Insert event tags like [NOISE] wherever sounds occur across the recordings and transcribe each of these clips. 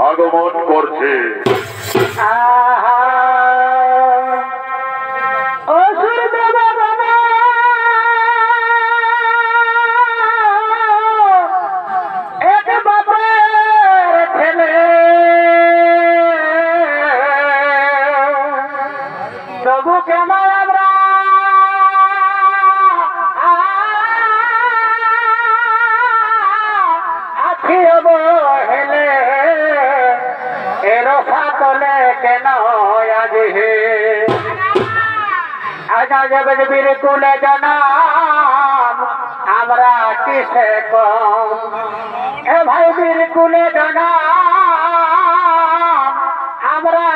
আগমন করছে। আহা। কেন আজ হে। আজ যাবে বীর কুলে জানাম, আমরা কিসে কম? এ ভাই, বীর কুলে জানাম, আমরা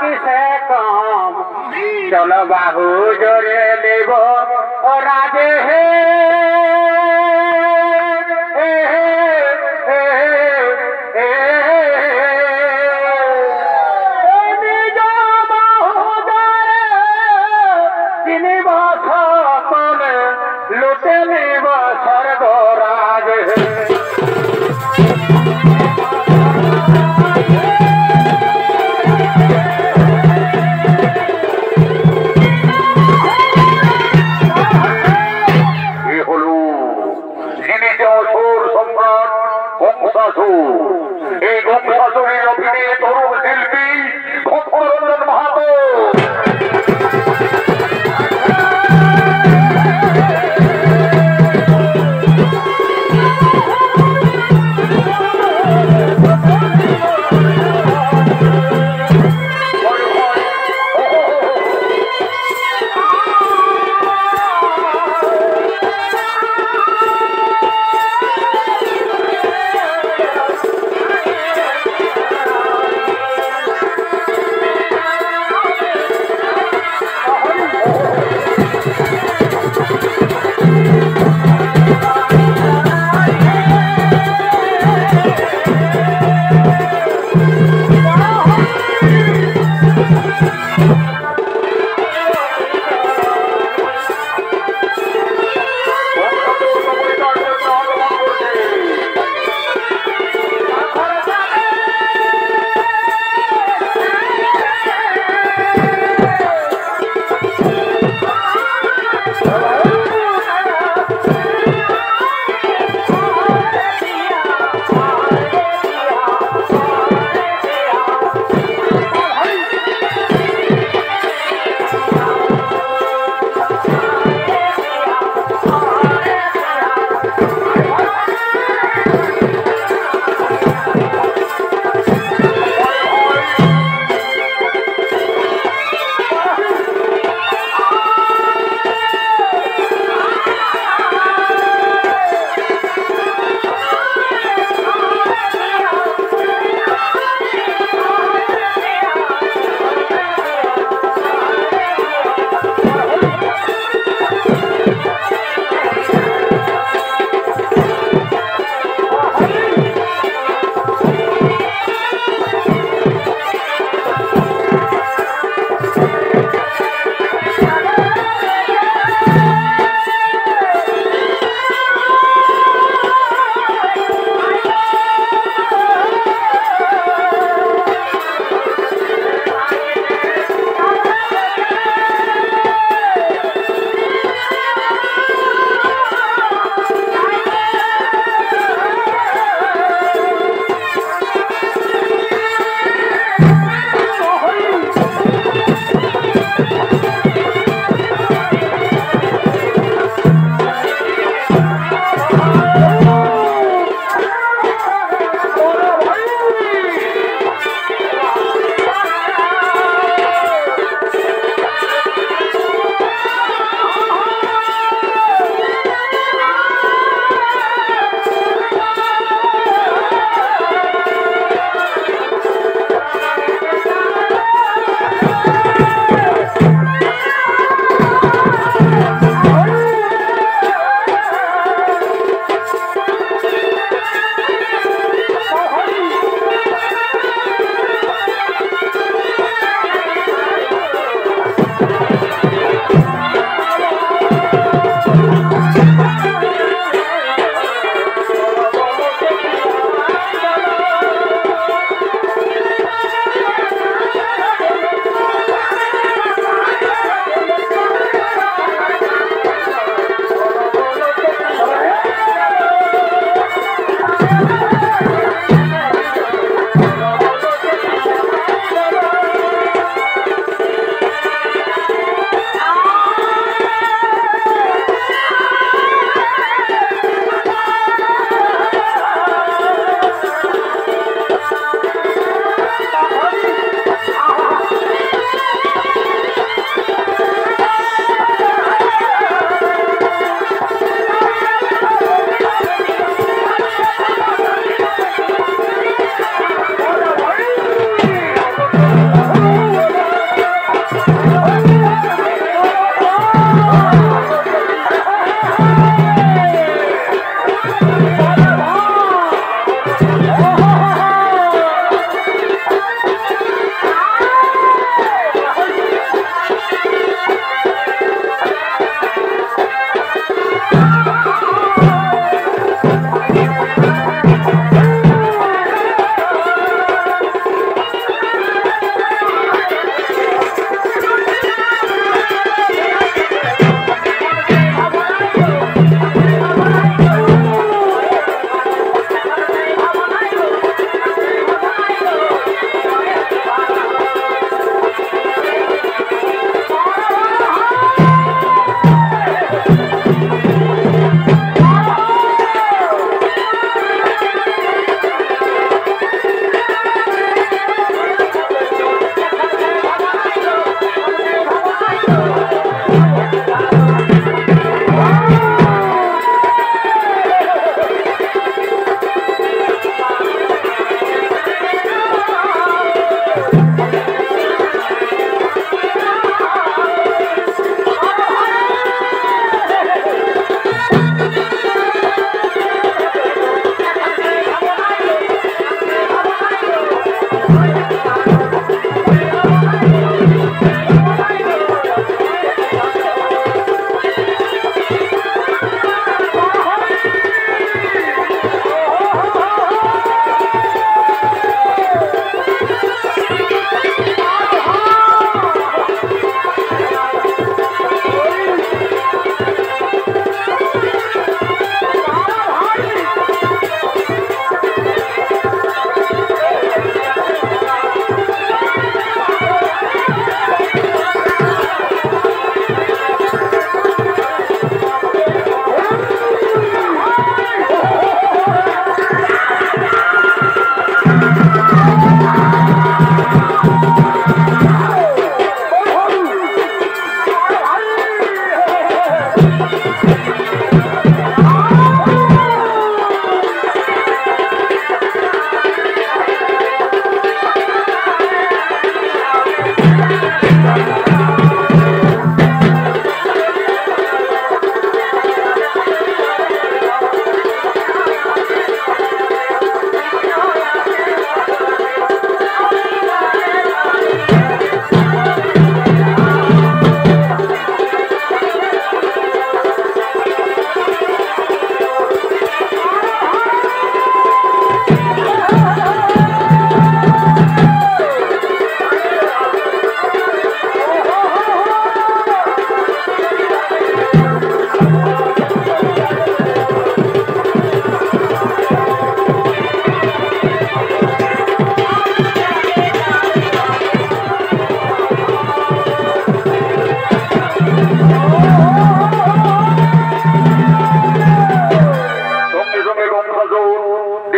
কিসে কম? চলো বাহু জোরে দেব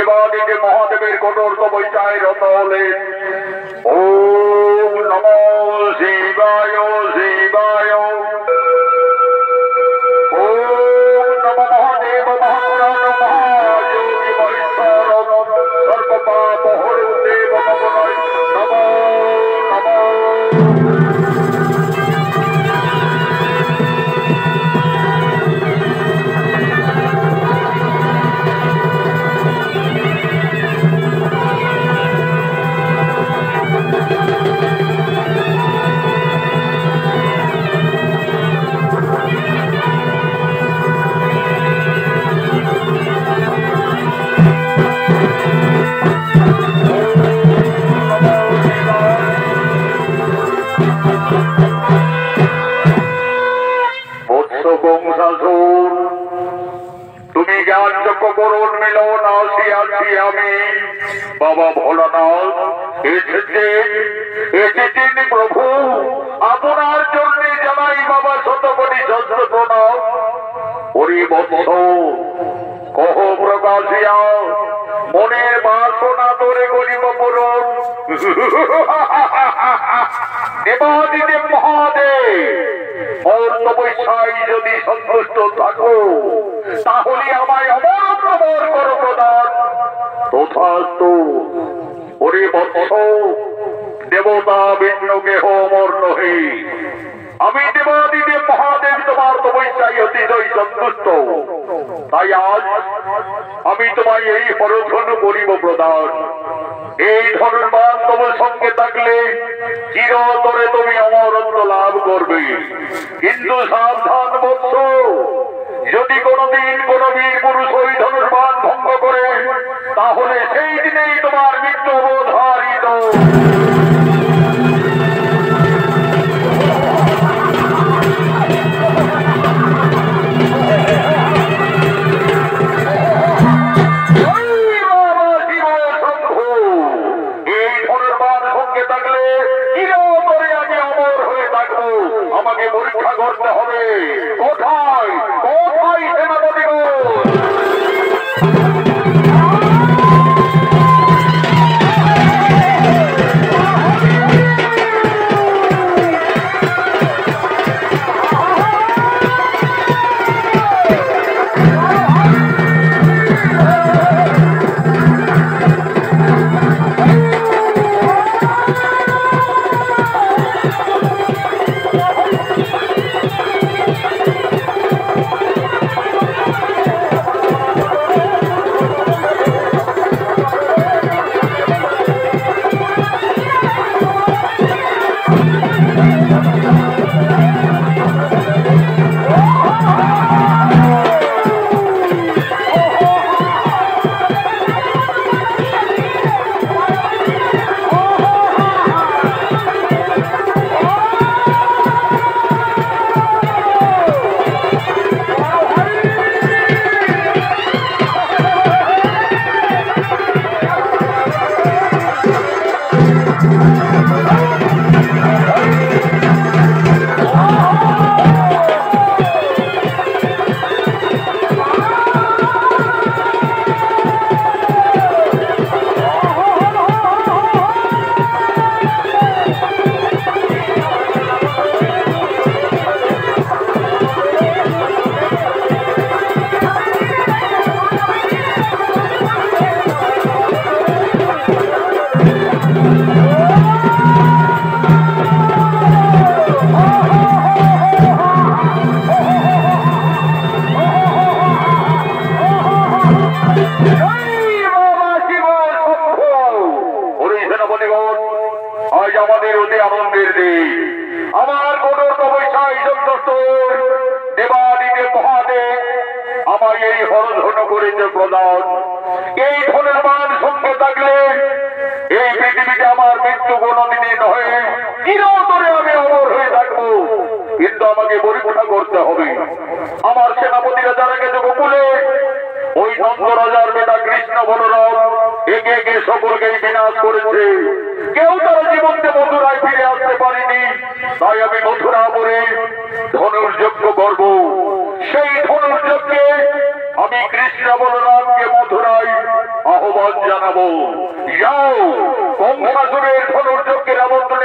দেবাদিকে মহাদেবের কঠোর তবৈচায় রত হলেন। ও নমো শিবায় বংশাসুর তুমি জ্ঞান যজ্ঞ করুন মিলন এসেছে। এসেছেন প্রভু, আপনার জন্য জানাই বাবা শত কোটি সহস্র প্রণাম কহ প্রকাশিয়া, মনের বাসনা তোরে গরিব পূরণ [LAUGHS] দেবাদিদেব মহাদেব। তপস্যায় যদি সন্তুষ্ট থাকো, তাহলে আমায় অমর প্রবর করো প্রদান। তথাস্তু ওরে বৎস দেবতা ভিন্ন কেহ অমর নহে। আমি দেবাদিদেব মহাদেব তোমার তপস্যায় অতিশয় সন্তুষ্ট। তাই আজ আমি তোমায় এই হরধনু করিব প্রদান। এই ধনুর্বান তোমার সঙ্গে থাকলে চিরতরে তুমি অমরত্ব লাভ করবে। কিন্তু সাবধান বন্ধ, যদি কোনদিন কোন বীর পুরুষ ওই ধরনের ধনুর্বান ভঙ্গ করে, তাহলে সেই দিনেই তোমার মৃত্যু বোধ এই থাকলে চিরতরে আমি অমর হয়ে থাকব। আমাকে পরীক্ষা করতে হবে। কোথায়? কোথায় সেনাপতিগণ? করেছে প্রদান। এই ধনের মান সঙ্গে থাকলে এই পৃথিবীতে আমার মৃত্যু কোনদিনই নয় চিরতরে আমি অমর হয়ে থাকব। কিন্তু আমাকে পরীক্ষা করতে হবে। আমার সেনাপতিরা যারা গেছে গোকুলে, ওই নন্দ রাজার বেটা কৃষ্ণ বলরাম, একে একে সকলকেই বিনাশ করেছে। কেউ তার জীবনকে মথুরায় ফিরে আসতে পারেনি। তাই আমি মথুরা পরে ধনুর্যজ্ঞ করব। সেই আমি কৃষ্ণ বলরামকে মথুরায় আহ্বান জানাব। যাও কংসাসুরের ধনুর্যোগকে আমন্ত্রণ